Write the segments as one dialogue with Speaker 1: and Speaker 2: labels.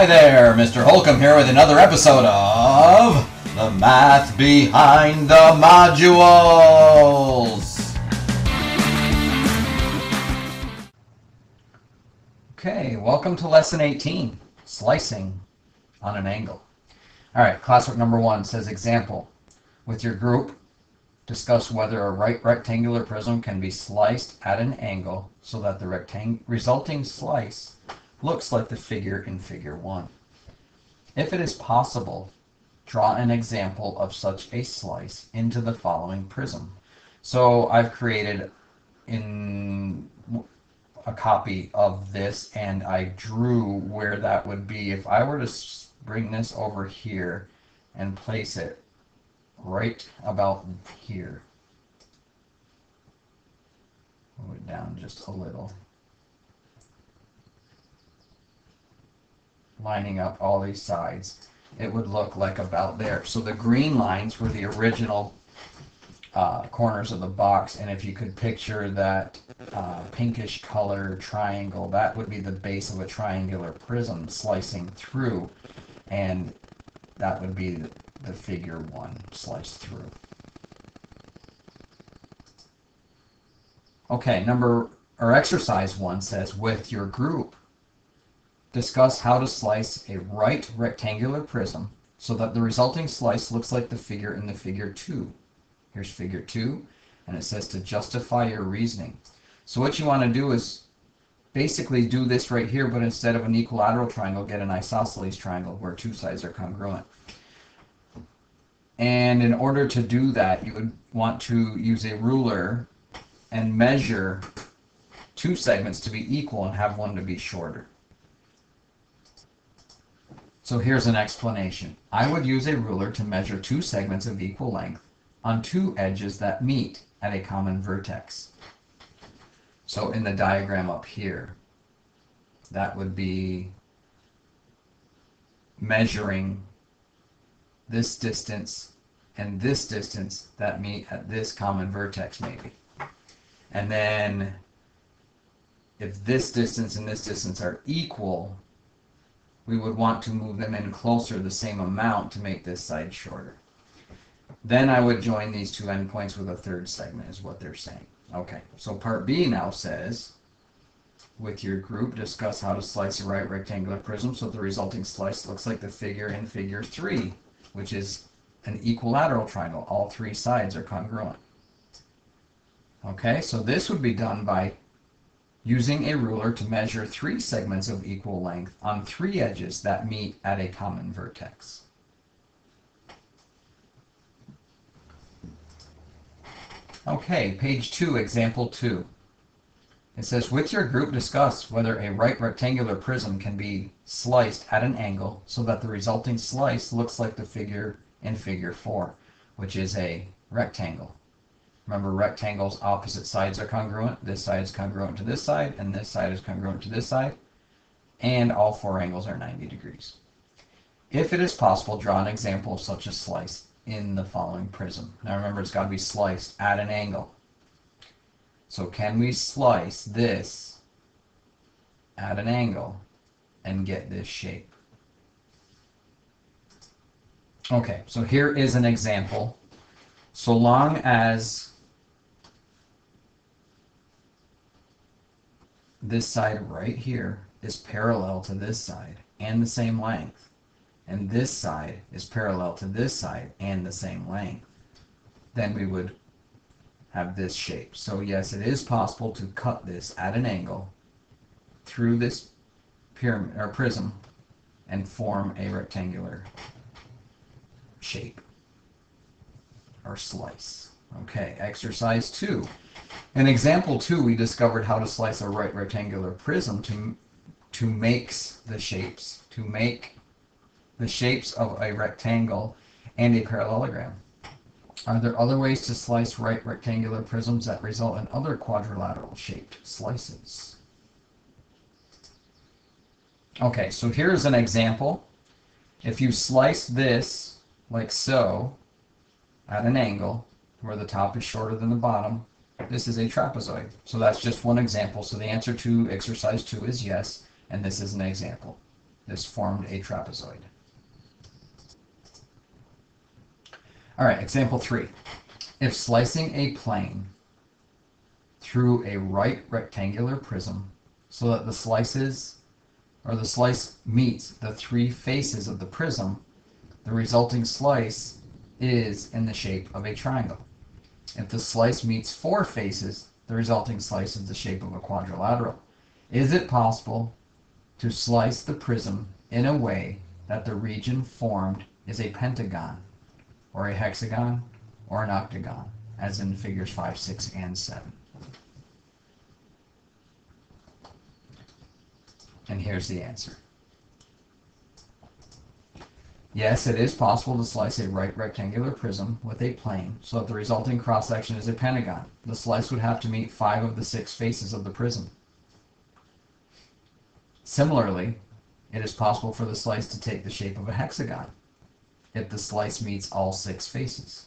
Speaker 1: Hi there, Mr. Holcomb here with another episode of The Math Behind the Modules. Okay, welcome to lesson 18, slicing on an angle. All right, classwork number one says example. With your group, discuss whether a right rectangular prism can be sliced at an angle so that the resulting slice looks like the figure in figure 1. If it is possible, draw an example of such a slice into the following prism. So I've created in a copy of this and I drew where that would be. If I were to bring this over here and place it right about here. Move it down just a little. Lining up all these sides, it would look like about there. So the green lines were the original uh, corners of the box, and if you could picture that uh, pinkish color triangle, that would be the base of a triangular prism slicing through, and that would be the figure one sliced through. Okay, number or exercise one says with your group, discuss how to slice a right rectangular prism so that the resulting slice looks like the figure in the figure two. Here's figure two, and it says to justify your reasoning. So what you want to do is basically do this right here, but instead of an equilateral triangle, get an isosceles triangle where two sides are congruent. And in order to do that, you would want to use a ruler and measure two segments to be equal and have one to be shorter. So here's an explanation. I would use a ruler to measure two segments of equal length on two edges that meet at a common vertex. So in the diagram up here, that would be measuring this distance and this distance that meet at this common vertex maybe. And then if this distance and this distance are equal, we would want to move them in closer the same amount to make this side shorter. Then I would join these two endpoints with a third segment is what they're saying. Okay, so part B now says, with your group, discuss how to slice a right rectangular prism so the resulting slice looks like the figure in figure 3, which is an equilateral triangle. All three sides are congruent. Okay, so this would be done by using a ruler to measure three segments of equal length on three edges that meet at a common vertex. Okay, page 2, example 2. It says, with your group discuss whether a right rectangular prism can be sliced at an angle so that the resulting slice looks like the figure in figure 4, which is a rectangle. Remember, rectangles, opposite sides are congruent. This side is congruent to this side, and this side is congruent to this side. And all four angles are 90 degrees. If it is possible, draw an example of such a slice in the following prism. Now remember, it's got to be sliced at an angle. So can we slice this at an angle and get this shape? Okay, so here is an example. So long as this side right here is parallel to this side and the same length, and this side is parallel to this side and the same length, then we would have this shape. So yes, it is possible to cut this at an angle through this pyramid or prism and form a rectangular shape or slice. Okay, exercise two. In example two, we discovered how to slice a right rectangular prism to, to make the shapes, to make the shapes of a rectangle and a parallelogram. Are there other ways to slice right rectangular prisms that result in other quadrilateral shaped slices? Okay, so here's an example. If you slice this like so at an angle where the top is shorter than the bottom, this is a trapezoid. So that's just one example. So the answer to exercise two is yes, and this is an example. This formed a trapezoid. All right, example three. If slicing a plane through a right rectangular prism so that the slices or the slice meets the three faces of the prism, the resulting slice is in the shape of a triangle. If the slice meets four faces, the resulting slice is the shape of a quadrilateral. Is it possible to slice the prism in a way that the region formed is a pentagon, or a hexagon, or an octagon, as in figures 5, 6, and 7? And here's the answer. Yes, it is possible to slice a right rectangular prism with a plane so that the resulting cross-section is a pentagon. The slice would have to meet five of the six faces of the prism. Similarly, it is possible for the slice to take the shape of a hexagon if the slice meets all six faces.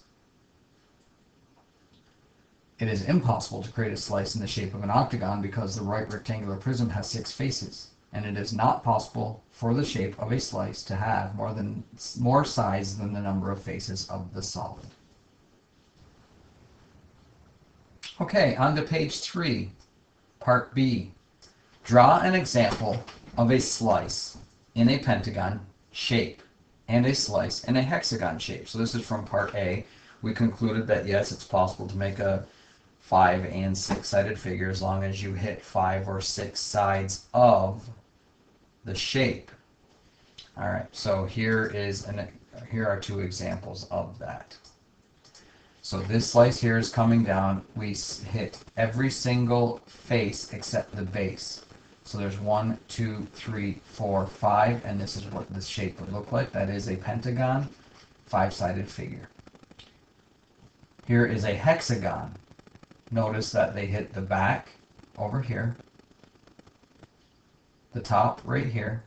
Speaker 1: It is impossible to create a slice in the shape of an octagon because the right rectangular prism has six faces and it is not possible for the shape of a slice to have more than more sides than the number of faces of the solid. Okay, on to page three, part B. Draw an example of a slice in a pentagon shape and a slice in a hexagon shape. So this is from part A. We concluded that yes, it's possible to make a five and six sided figure as long as you hit five or six sides of the shape. All right, so here is an here are two examples of that. So this slice here is coming down. We hit every single face except the base. So there's one, two, three, four, five, and this is what this shape would look like. That is a pentagon, five-sided figure. Here is a hexagon. Notice that they hit the back over here, the top right here,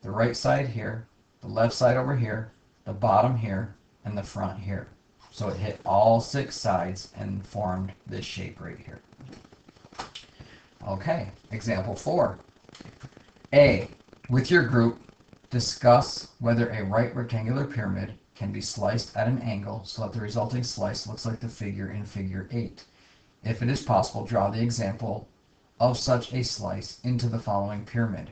Speaker 1: the right side here, the left side over here, the bottom here, and the front here. So it hit all six sides and formed this shape right here. Okay, example four. A, with your group, discuss whether a right rectangular pyramid can be sliced at an angle so that the resulting slice looks like the figure in figure 8. If it is possible, draw the example of such a slice into the following pyramid.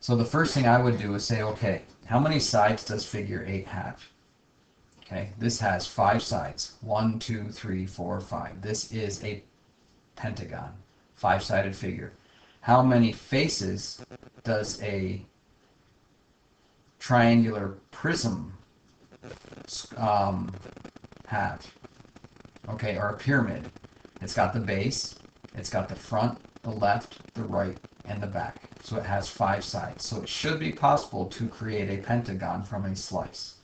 Speaker 1: So the first thing I would do is say, okay, how many sides does figure 8 have? Okay, this has five sides. One, two, three, four, five. This is a pentagon, five-sided figure. How many faces does a triangular prism um, have? Okay, or a pyramid. It's got the base, it's got the front, the left, the right, and the back. So it has five sides. So it should be possible to create a pentagon from a slice.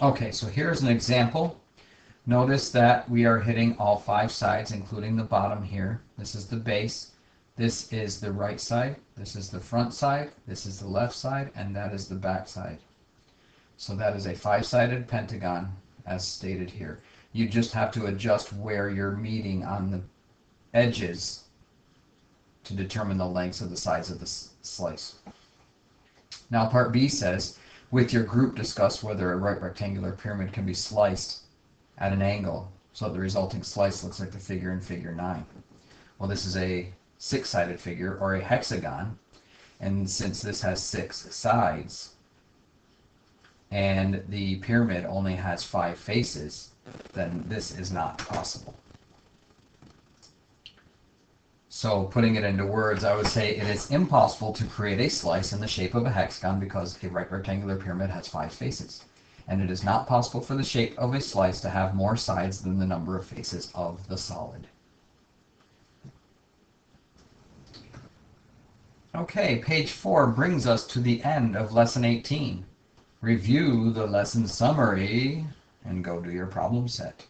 Speaker 1: Okay, so here's an example. Notice that we are hitting all five sides, including the bottom here. This is the base. This is the right side. This is the front side. This is the left side. And that is the back side. So that is a five-sided pentagon, as stated here. You just have to adjust where you're meeting on the edges to determine the lengths of the sides of the slice. Now part B says, with your group discuss whether a right rectangular pyramid can be sliced at an angle so that the resulting slice looks like the figure in figure 9. Well this is a six-sided figure or a hexagon and since this has six sides and the pyramid only has five faces then this is not possible. So putting it into words, I would say it is impossible to create a slice in the shape of a hexagon because a right rectangular pyramid has five faces. And it is not possible for the shape of a slice to have more sides than the number of faces of the solid. Okay, page 4 brings us to the end of lesson 18. Review the lesson summary and go do your problem set.